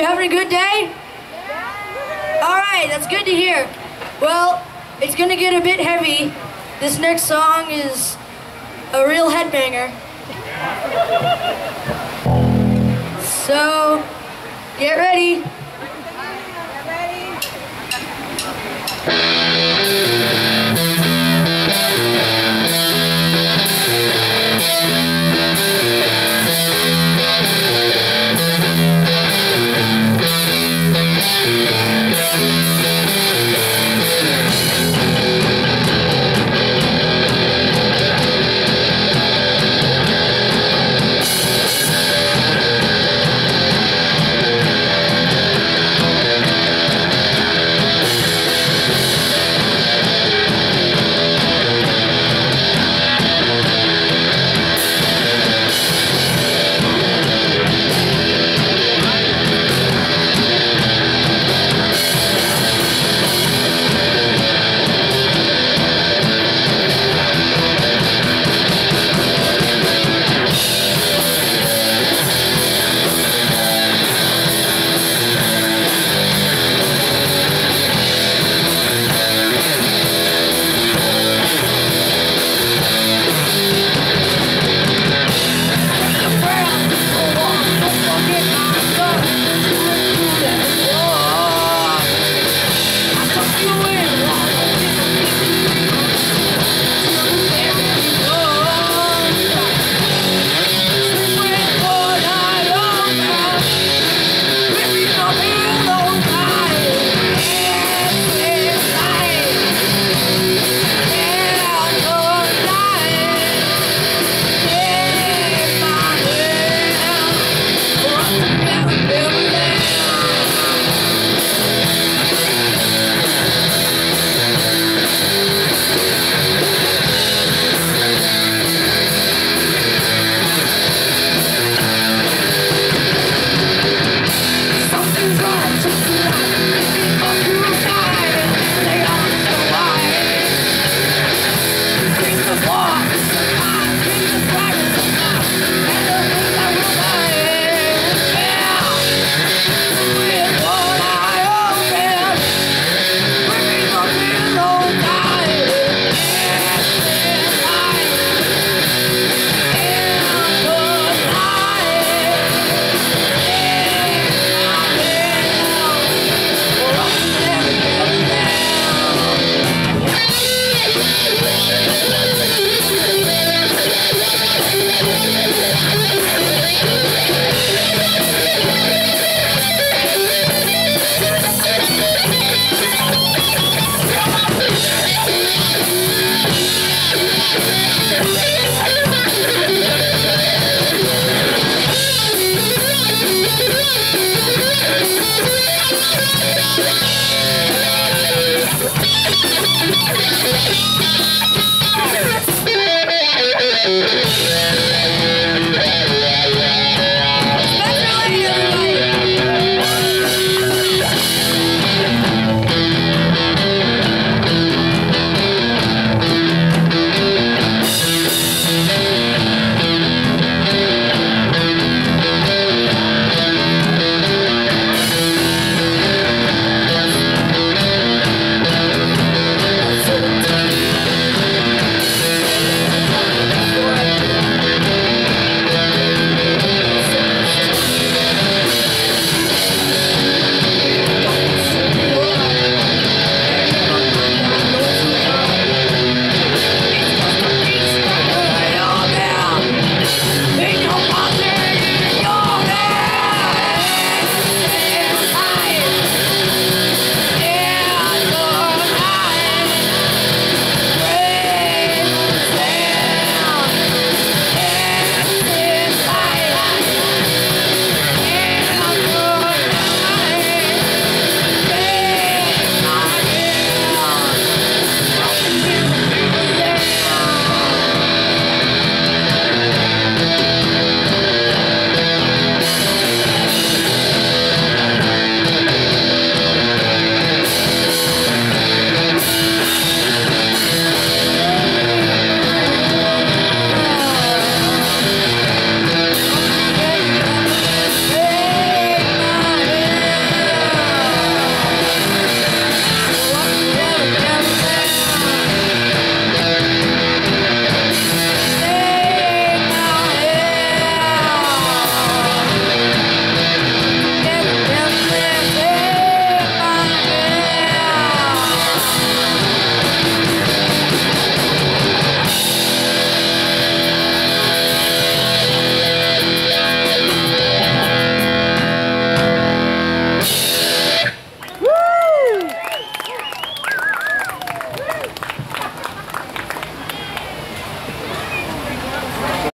You having a good day? Yeah. All right, that's good to hear. Well, it's gonna get a bit heavy. This next song is a real headbanger. So, get ready.